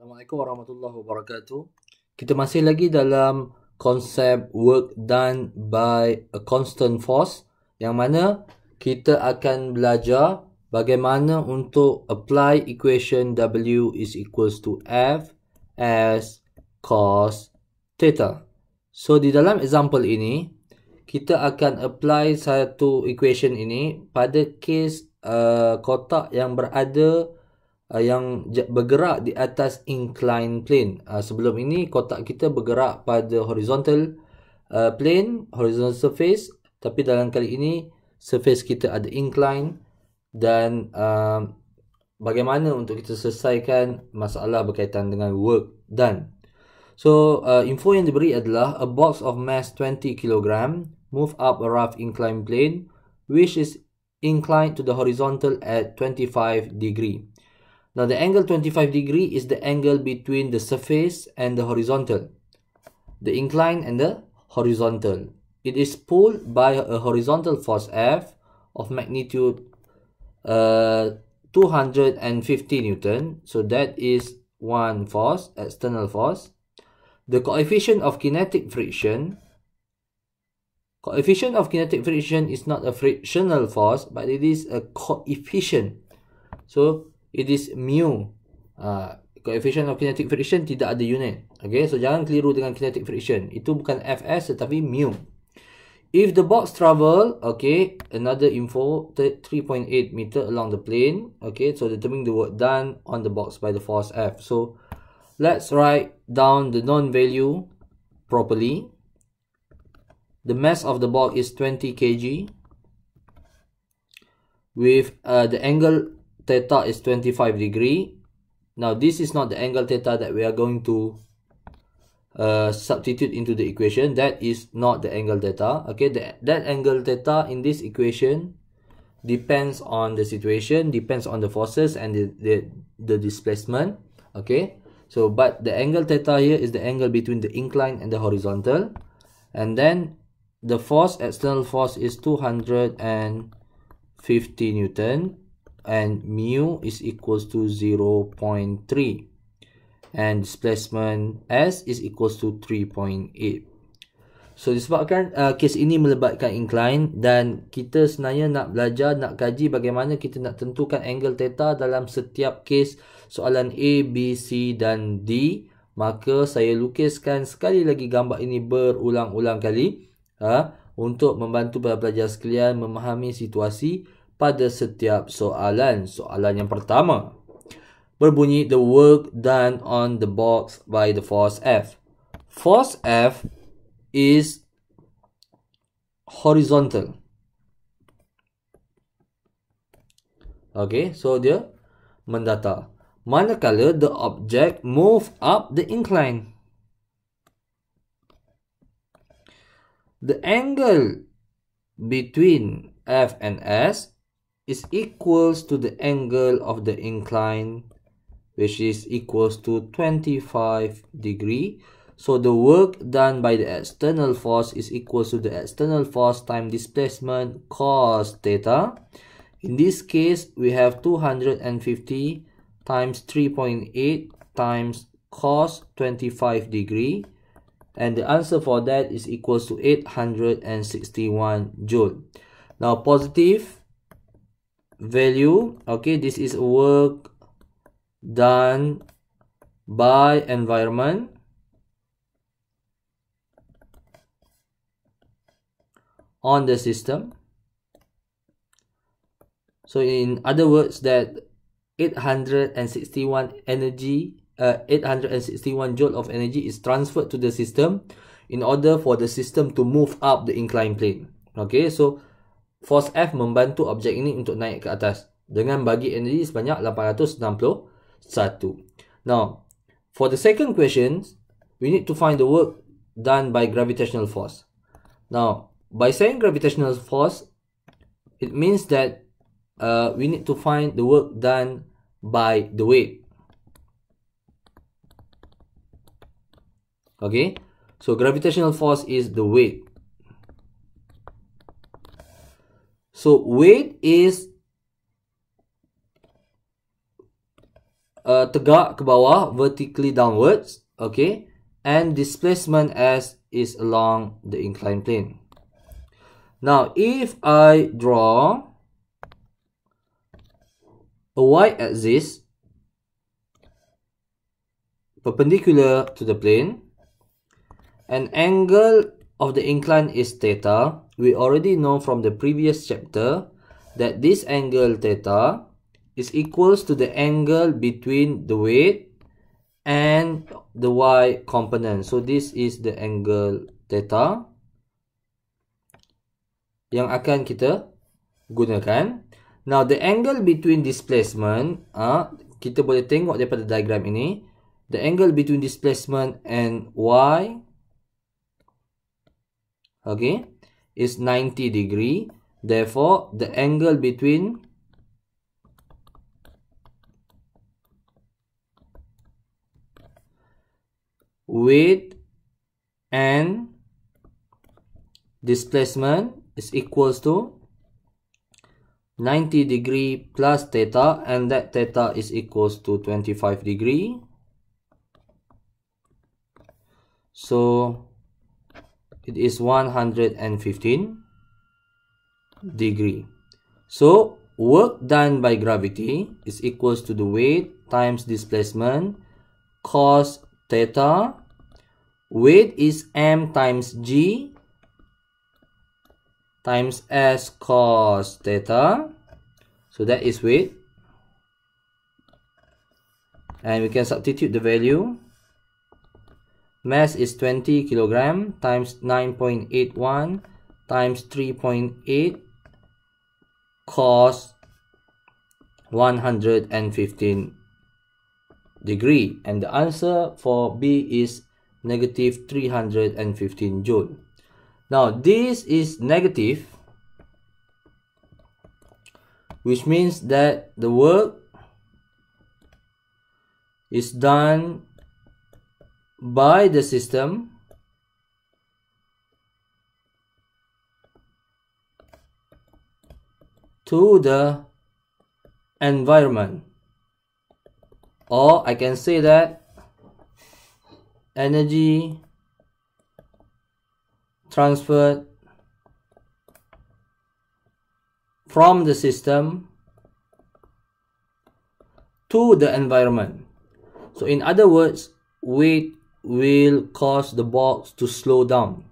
Assalamualaikum warahmatullahi wabarakatuh. Kita masih lagi dalam konsep work done by a constant force yang mana kita akan belajar bagaimana untuk apply equation W is equals to F as cos theta. So di dalam example ini kita akan apply satu equation ini pada case uh, kotak yang berada uh, yang bergerak di atas inclined plane. Uh, sebelum ini kotak kita bergerak pada horizontal uh, plane, horizontal surface tapi dalam kali ini surface kita ada incline dan uh, bagaimana untuk kita selesaikan masalah berkaitan dengan work done. So, uh, info yang diberi adalah a box of mass 20 kg move up a rough inclined plane which is inclined to the horizontal at 25 degree. Now the angle 25 degree is the angle between the surface and the horizontal. The incline and the horizontal. It is pulled by a horizontal force F of magnitude uh, 250 Newton. So that is one force, external force. The coefficient of kinetic friction Coefficient of kinetic friction is not a frictional force, but it is a coefficient. So, it is mu. Uh, coefficient of kinetic friction tidak ada unit. Okay, so jangan keliru dengan kinetic friction. Itu bukan Fs tetapi mu. If the box travel, okay, another info, 3.8 meter along the plane. Okay, so determine the work done on the box by the force F. So, let's write down the known value properly. The mass of the ball is 20 kg with uh, the angle theta is 25 degree. Now this is not the angle theta that we are going to uh, substitute into the equation. That is not the angle theta. Okay, the, that angle theta in this equation depends on the situation, depends on the forces and the, the, the displacement. Okay, so but the angle theta here is the angle between the incline and the horizontal. And then the force external force is 250 newton and mu is equals to 0.3 and displacement s is equals to 3.8 so disebabkan uh, kes ini melibatkan incline dan kita sebenarnya nak belajar nak kaji bagaimana kita nak tentukan angle theta dalam setiap kes soalan A, B, C dan D. Maka saya lukiskan sekali lagi gambar ini berulang-ulang kali ha, untuk membantu para pelajar sekalian memahami situasi pada setiap soalan. Soalan yang pertama berbunyi the work done on the box by the force F. Force F is horizontal. Okay, so dia mendata. Manakala the object move up the incline. the angle between F and S is equals to the angle of the incline which is equals to 25 degree. So the work done by the external force is equals to the external force time displacement cos theta. In this case we have 250 times 3.8 times cos 25 degree. And the answer for that is equals to 861 joule. Now positive value. Okay this is work done by environment. On the system. So in other words that 861 energy uh, 861 joule of energy is transferred to the system in order for the system to move up the inclined plane. Okay, so force F membantu objek ini untuk naik ke atas dengan bagi energi sebanyak 861. Now, for the second question, we need to find the work done by gravitational force. Now, by saying gravitational force, it means that uh, we need to find the work done by the weight. okay so gravitational force is the weight so weight is a tegak ke bawah vertically downwards okay? And displacement s is along the inclined plane. Now if i draw a y-axis perpendicular to the plane an angle of the incline is theta we already know from the previous chapter that this angle theta is equals to the angle between the weight and the y component. So this is the angle theta yang akan kita gunakan. Now the angle between displacement, ah uh, kita boleh tengok daripada diagram ini, the angle between displacement and y okay is 90 degree. Therefore the angle between weight and displacement is equals to 90 degree plus theta and that theta is equals to 25 degree so it is 115 degree. So work done by gravity is equals to the weight times displacement cos theta. Weight is m times g times s cos theta. So that is weight. And we can substitute the value mass is 20 kilogram times 9.81 times 3.8 cos 115 degree and the answer for B is negative 315 joule. Now this is negative which means that the work is done by the system to the environment or I can say that energy transferred from the system to the environment. So in other words, weight will cause the box to slow down.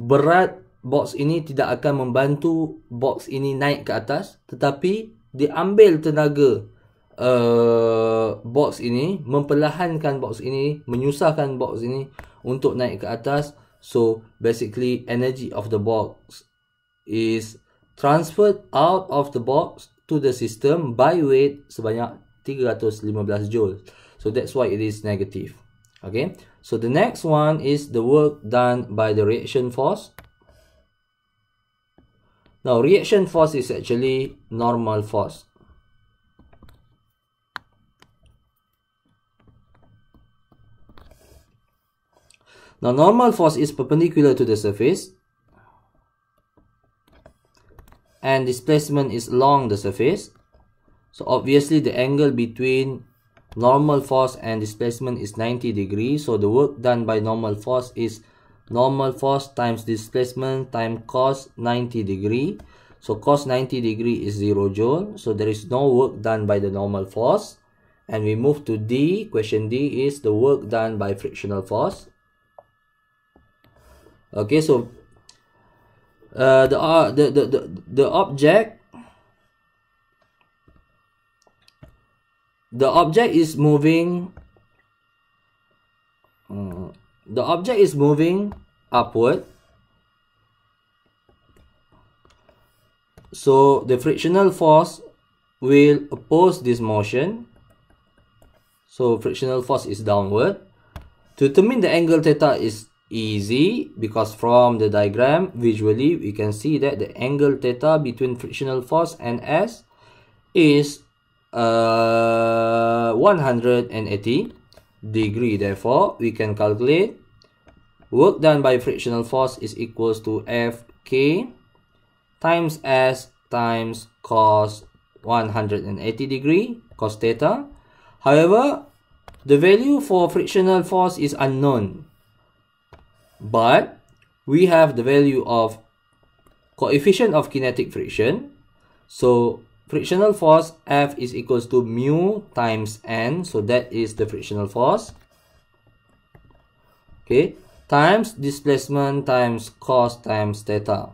Berat box ini tidak akan membantu box ini naik ke atas tetapi diambil tenaga uh, box ini memperlahankan box ini menyusahkan box ini untuk naik ke atas. So basically energy of the box is transferred out of the box to the system by weight sebanyak 315 joule so that's why it is negative okay so the next one is the work done by the reaction force now reaction force is actually normal force Now normal force is perpendicular to the surface and displacement is along the surface. So obviously the angle between normal force and displacement is 90 degrees. So the work done by normal force is normal force times displacement times cos 90 degree. So cos 90 degree is 0 joule. So there is no work done by the normal force. And we move to D. Question D is the work done by frictional force okay so uh, the, uh, the, the the the object the object is moving uh, the object is moving upward. So the frictional force will oppose this motion. So frictional force is downward. To determine the angle theta is easy because from the diagram visually we can see that the angle theta between frictional force and S is uh, 180 degree therefore we can calculate work done by frictional force is equals to Fk times S times cos 180 degree cos theta However, the value for frictional force is unknown. But we have the value of coefficient of kinetic friction. So frictional force F is equals to mu times N. So that is the frictional force. Okay. Times displacement times cos times theta.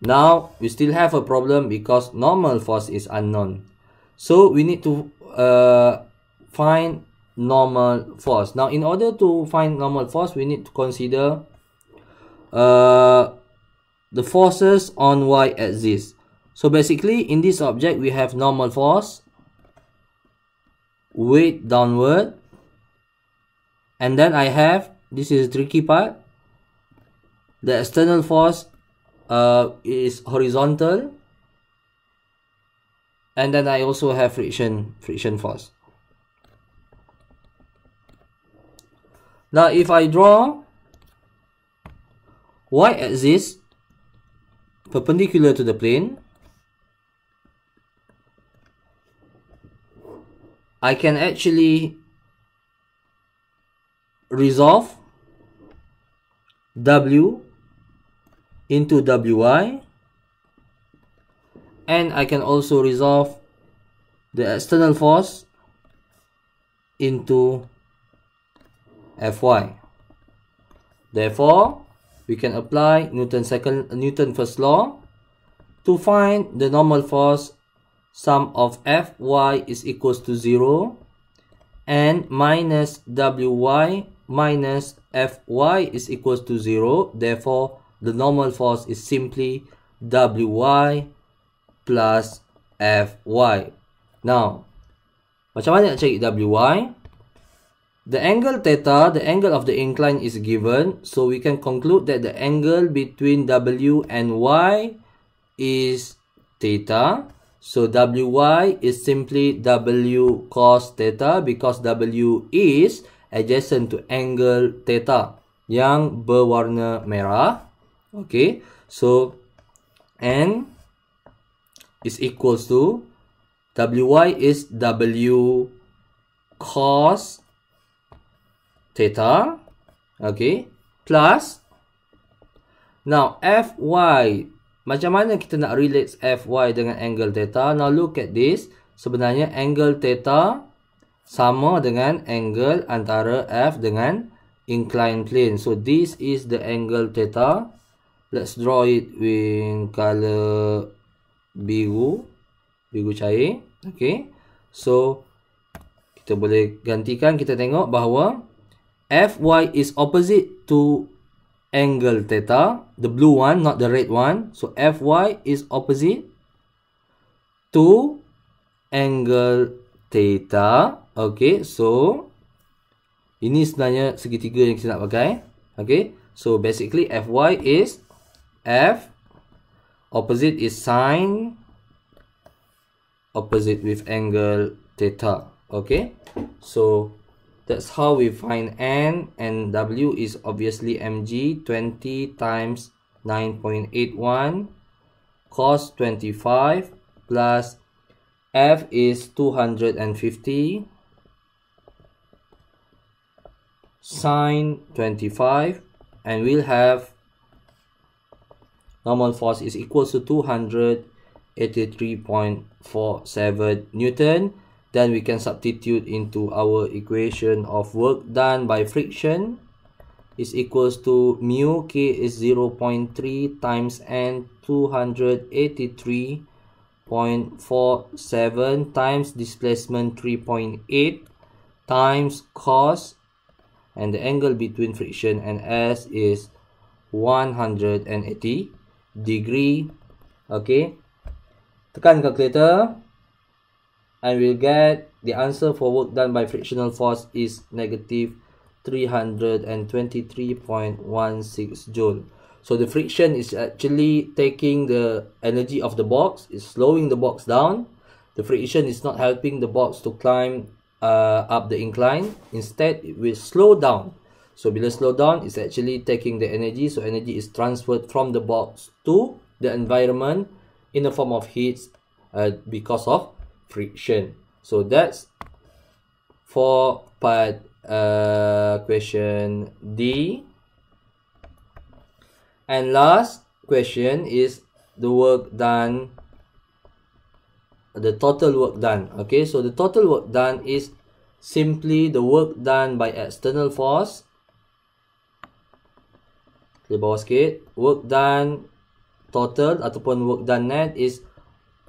Now, we still have a problem because normal force is unknown. So, we need to uh, find normal force. Now, in order to find normal force, we need to consider uh, the forces on y-axis. So basically, in this object, we have normal force, weight downward, and then I have, this is tricky part, the external force uh, is horizontal, and then I also have friction, friction force. Now, if I draw y-axis perpendicular to the plane, I can actually resolve W into Wy and I can also resolve the external force into Fy. Therefore, we can apply Newton second Newton first law to find the normal force sum of Fy is equals to 0 and minus Wy minus Fy is equals to 0. Therefore, the normal force is simply Wy plus Fy. Now, macam mana nak cari Wy? The angle theta, the angle of the incline is given. So we can conclude that the angle between W and Y is theta. So WY is simply W cos theta because W is adjacent to angle theta yang berwarna merah. Okay. So N is equals to WY is W cos theta okay plus now fy macam mana kita nak relate fy dengan angle theta? Now look at this. Sebenarnya angle theta sama dengan angle antara f dengan inclined plane. So this is the angle theta. Let's draw it with color biru. Biru cair. Okay. So kita boleh gantikan. Kita tengok bahawa Fy is opposite to angle theta, the blue one, not the red one. So Fy is opposite to angle theta. Okay, so ini sebenarnya segitiga yang kita nak pakai. Okay, so basically Fy is F, opposite is sine, opposite with angle theta. Okay, so That's how we find N and W is obviously mg 20 times 9.81 cos 25 plus F is 250 sine 25 and we'll have normal force is equal to 283.47 Newton then we can substitute into our equation of work done by friction is equals to mu k is 0 0.3 times n 283.47 times displacement 3.8 times cos. And the angle between friction and s is 180 degree. Okay. Tekan calculator and we'll get the answer for work done by frictional force is negative 323.16 joule. So the friction is actually taking the energy of the box is slowing the box down. The friction is not helping the box to climb uh, up the incline. Instead it will slow down. So bila slow down it's actually taking the energy. So energy is transferred from the box to the environment in the form of heat uh, because of friction. So that's for part uh, question D. And last question is the work done, the total work done. Okay, so the total work done is simply the work done by external force. Di bawah sikit. Work done total ataupun work done net is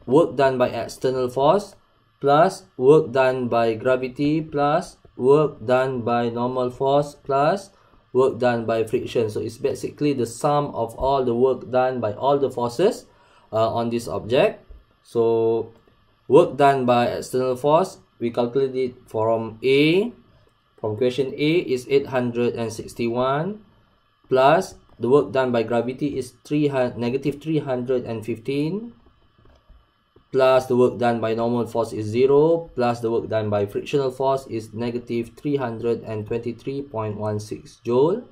work done by external force plus work done by gravity plus work done by normal force plus work done by friction. So it's basically the sum of all the work done by all the forces uh, on this object. So work done by external force, we calculate it from A, from question A is 861 plus the work done by gravity is 300, negative 315 plus the work done by normal force is 0 plus the work done by frictional force is negative 323.16 joule.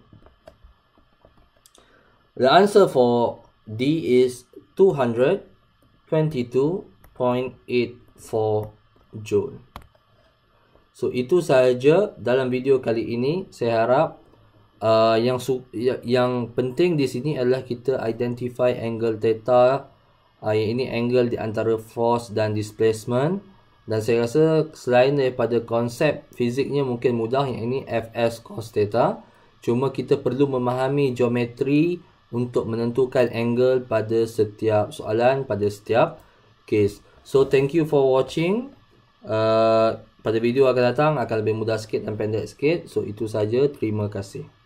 The answer for D is 222.84 joule. So itu sahaja dalam video kali ini. Saya harap uh, yang ya, yang penting di sini adalah kita identify angle theta uh, yang ini angle di antara force dan displacement. Dan saya rasa selain daripada konsep fiziknya mungkin mudah yang ini fs cos theta. Cuma kita perlu memahami geometri untuk menentukan angle pada setiap soalan pada setiap case so thank you for watching. Uh, pada video akan datang akan lebih mudah sikit dan pendek sikit. So itu saja. Terima kasih